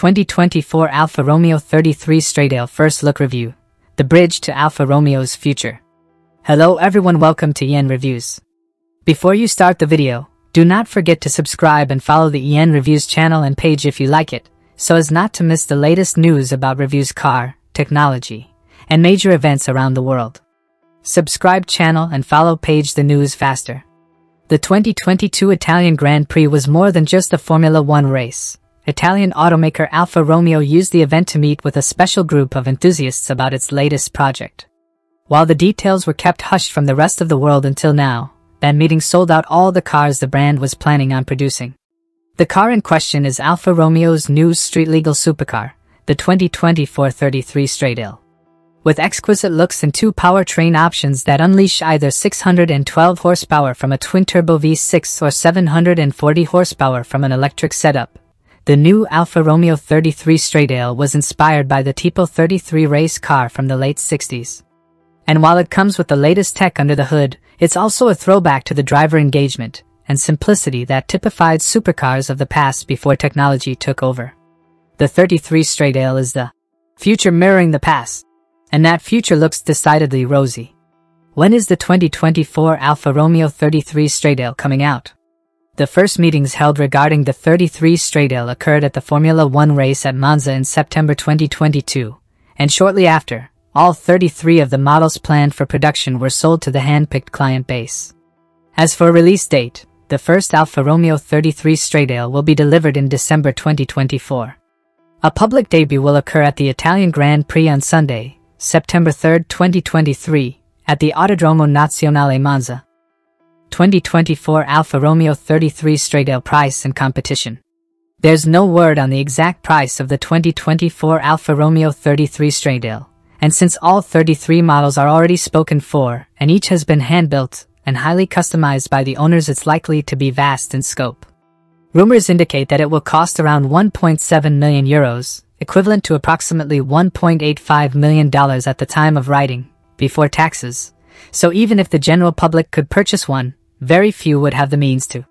2024 Alfa Romeo 33 Stradale First Look Review, the bridge to Alfa Romeo's future. Hello everyone welcome to EN Reviews. Before you start the video, do not forget to subscribe and follow the EN Reviews channel and page if you like it, so as not to miss the latest news about reviews car, technology, and major events around the world. Subscribe channel and follow page the news faster. The 2022 Italian Grand Prix was more than just a Formula One race. Italian automaker Alfa Romeo used the event to meet with a special group of enthusiasts about its latest project. While the details were kept hushed from the rest of the world until now, that meeting sold out all the cars the brand was planning on producing. The car in question is Alfa Romeo's new street-legal supercar, the 2024 33 Stradale with exquisite looks and two powertrain options that unleash either 612 horsepower from a twin-turbo V6 or 740 horsepower from an electric setup. The new Alfa Romeo 33 Stradale was inspired by the Tipo 33 race car from the late 60s. And while it comes with the latest tech under the hood, it's also a throwback to the driver engagement and simplicity that typified supercars of the past before technology took over. The 33 Stradale is the future mirroring the past and that future looks decidedly rosy. When is the 2024 Alfa Romeo 33 Stradale coming out? The first meetings held regarding the 33 Stradale occurred at the Formula One race at Monza in September 2022, and shortly after, all 33 of the models planned for production were sold to the hand-picked client base. As for release date, the first Alfa Romeo 33 Stradale will be delivered in December 2024. A public debut will occur at the Italian Grand Prix on Sunday, September 3, 2023, at the Autodromo Nazionale Monza. 2024 Alfa Romeo 33 Stradale price and competition. There's no word on the exact price of the 2024 Alfa Romeo 33 Stradale, and since all 33 models are already spoken for and each has been hand-built and highly customized by the owners it's likely to be vast in scope. Rumors indicate that it will cost around 1.7 million euros, equivalent to approximately $1.85 million at the time of writing, before taxes. So even if the general public could purchase one, very few would have the means to.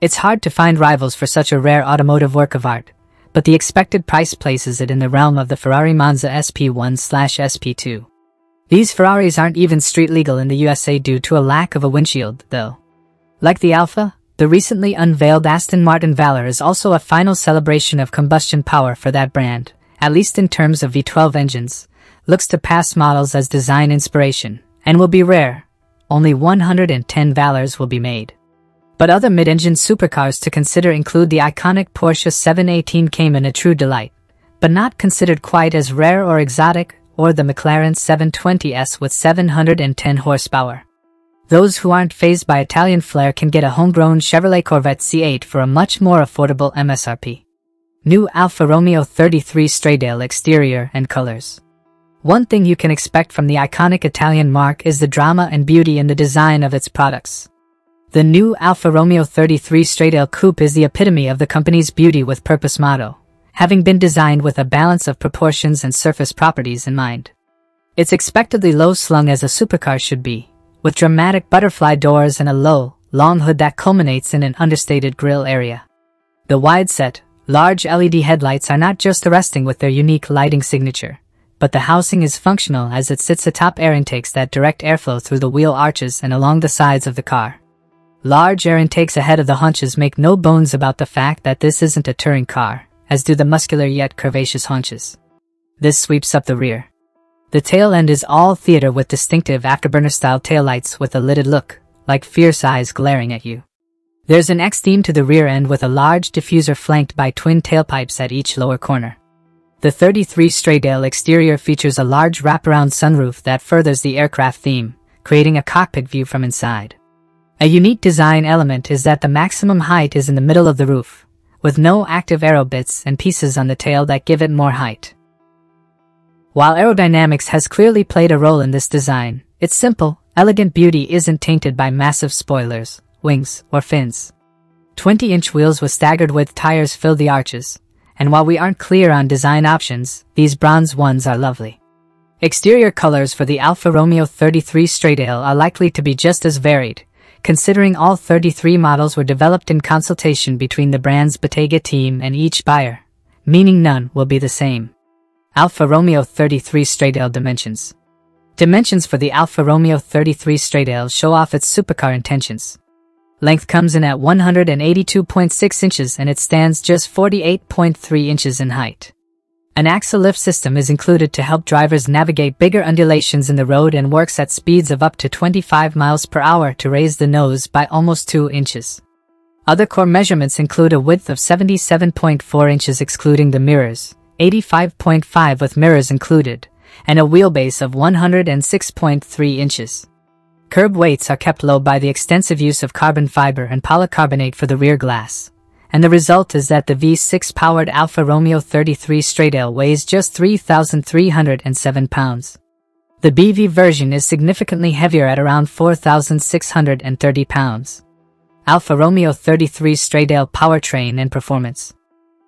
It's hard to find rivals for such a rare automotive work of art, but the expected price places it in the realm of the Ferrari Monza SP1-SP2. These Ferraris aren't even street legal in the USA due to a lack of a windshield, though. Like the Alfa, the recently unveiled Aston Martin Valour is also a final celebration of combustion power for that brand, at least in terms of V12 engines, looks to past models as design inspiration, and will be rare. Only 110 Valours will be made. But other mid-engine supercars to consider include the iconic Porsche 718 Cayman a true delight, but not considered quite as rare or exotic, or the McLaren 720S with 710 horsepower. Those who aren't fazed by Italian flair can get a homegrown Chevrolet Corvette C8 for a much more affordable MSRP. New Alfa Romeo 33 Stradale exterior and colors. One thing you can expect from the iconic Italian marque is the drama and beauty in the design of its products. The new Alfa Romeo 33 Stradale Coupe is the epitome of the company's beauty with purpose motto, having been designed with a balance of proportions and surface properties in mind. It's expectedly low-slung as a supercar should be, with dramatic butterfly doors and a low, long hood that culminates in an understated grille area. The wide-set, large LED headlights are not just arresting with their unique lighting signature, but the housing is functional as it sits atop air intakes that direct airflow through the wheel arches and along the sides of the car. Large air intakes ahead of the haunches make no bones about the fact that this isn't a touring car, as do the muscular yet curvaceous haunches. This sweeps up the rear, the tail end is all theater with distinctive afterburner-style taillights with a lidded look, like fierce eyes glaring at you. There's an X-theme to the rear end with a large diffuser flanked by twin tailpipes at each lower corner. The 33 Stradale exterior features a large wraparound sunroof that furthers the aircraft theme, creating a cockpit view from inside. A unique design element is that the maximum height is in the middle of the roof, with no active aero bits and pieces on the tail that give it more height. While aerodynamics has clearly played a role in this design, its simple, elegant beauty isn't tainted by massive spoilers, wings, or fins. 20-inch wheels with staggered width tires fill the arches, and while we aren't clear on design options, these bronze ones are lovely. Exterior colors for the Alfa Romeo 33 Straight Stradale are likely to be just as varied, considering all 33 models were developed in consultation between the brand's Bottega team and each buyer meaning none will be the same. Alfa Romeo 33 Straight Stradale Dimensions Dimensions for the Alfa Romeo 33 Straight Stradale show off its supercar intentions. Length comes in at 182.6 inches and it stands just 48.3 inches in height. An axle lift system is included to help drivers navigate bigger undulations in the road and works at speeds of up to 25 miles per hour to raise the nose by almost 2 inches. Other core measurements include a width of 77.4 inches excluding the mirrors, 85.5 with mirrors included, and a wheelbase of 106.3 inches. Curb weights are kept low by the extensive use of carbon fiber and polycarbonate for the rear glass and the result is that the V6-powered Alfa Romeo 33 Stradale weighs just 3,307 pounds. The BEV version is significantly heavier at around 4,630 pounds. Alfa Romeo 33 Stradale powertrain and performance.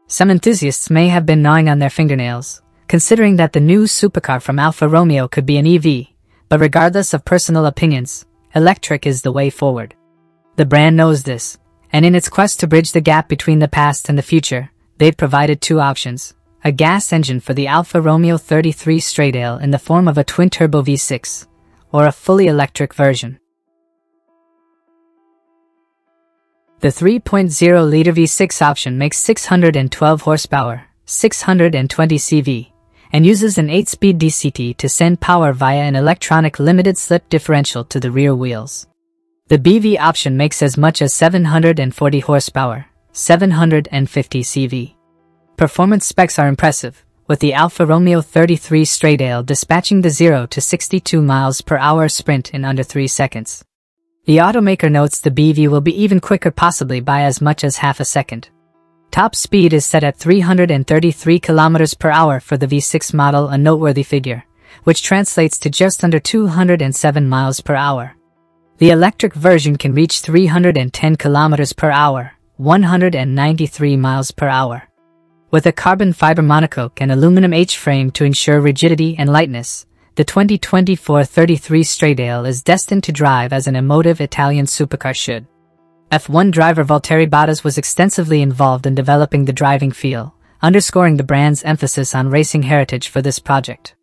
Some enthusiasts may have been gnawing on their fingernails, considering that the new supercar from Alfa Romeo could be an EV, but regardless of personal opinions, electric is the way forward. The brand knows this, and in its quest to bridge the gap between the past and the future, they've provided two options. A gas engine for the Alfa Romeo 33 Stradale in the form of a twin-turbo V6, or a fully electric version. The 3.0-liter V6 option makes 612 horsepower, 620 CV, and uses an 8-speed DCT to send power via an electronic limited slip differential to the rear wheels. The BEV option makes as much as 740 horsepower, 750 CV. Performance specs are impressive, with the Alfa Romeo 33 Stradale dispatching the 0 to 62 miles per hour sprint in under 3 seconds. The automaker notes the BEV will be even quicker possibly by as much as half a second. Top speed is set at 333 kilometers per hour for the V6 model, a noteworthy figure, which translates to just under 207 miles per hour. The electric version can reach 310 km per hour, 193 miles per hour. With a carbon fiber monocoque and aluminum H-frame to ensure rigidity and lightness, the 2024 33 Stradale is destined to drive as an emotive Italian supercar should. F1 driver Valtteri Bottas was extensively involved in developing the driving feel, underscoring the brand's emphasis on racing heritage for this project.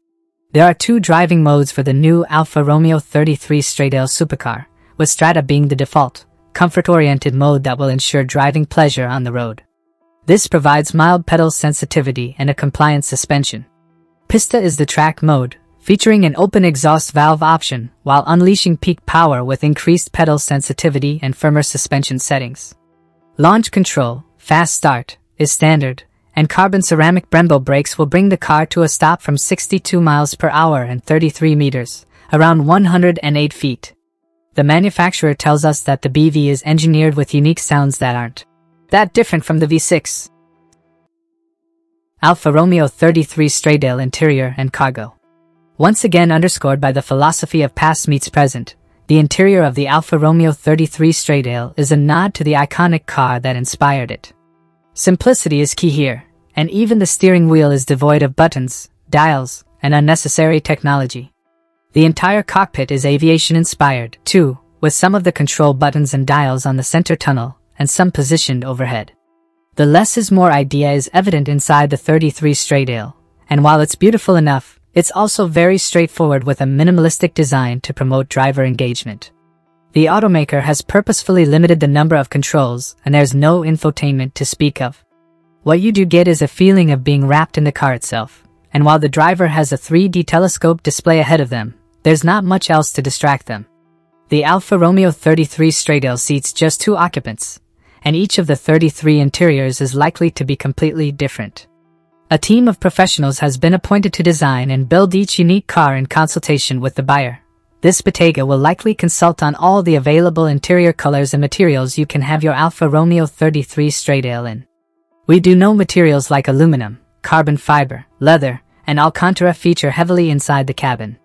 There are two driving modes for the new Alfa Romeo 33 Stradale supercar, with Strada being the default, comfort-oriented mode that will ensure driving pleasure on the road. This provides mild pedal sensitivity and a compliant suspension. Pista is the track mode, featuring an open exhaust valve option while unleashing peak power with increased pedal sensitivity and firmer suspension settings. Launch control, fast start, is standard, and carbon ceramic Brembo brakes will bring the car to a stop from 62 miles per hour and 33 meters, around 108 feet. The manufacturer tells us that the BEV is engineered with unique sounds that aren't that different from the V6. Alfa Romeo 33 Stradale interior and cargo. Once again underscored by the philosophy of past meets present, the interior of the Alfa Romeo 33 Stradale is a nod to the iconic car that inspired it. Simplicity is key here, and even the steering wheel is devoid of buttons, dials, and unnecessary technology. The entire cockpit is aviation inspired, too, with some of the control buttons and dials on the center tunnel, and some positioned overhead. The less is more idea is evident inside the 33 Stradale, and while it's beautiful enough, it's also very straightforward with a minimalistic design to promote driver engagement. The automaker has purposefully limited the number of controls, and there's no infotainment to speak of. What you do get is a feeling of being wrapped in the car itself, and while the driver has a 3D telescope display ahead of them, there's not much else to distract them. The Alfa Romeo 33 Stradale seats just two occupants, and each of the 33 interiors is likely to be completely different. A team of professionals has been appointed to design and build each unique car in consultation with the buyer. This Bottega will likely consult on all the available interior colors and materials you can have your Alfa Romeo 33 straight Stradale in. We do know materials like aluminum, carbon fiber, leather, and Alcantara feature heavily inside the cabin.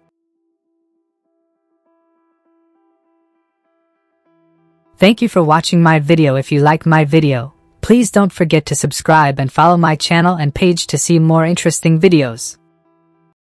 Thank you for watching my video if you like my video. Please don't forget to subscribe and follow my channel and page to see more interesting videos.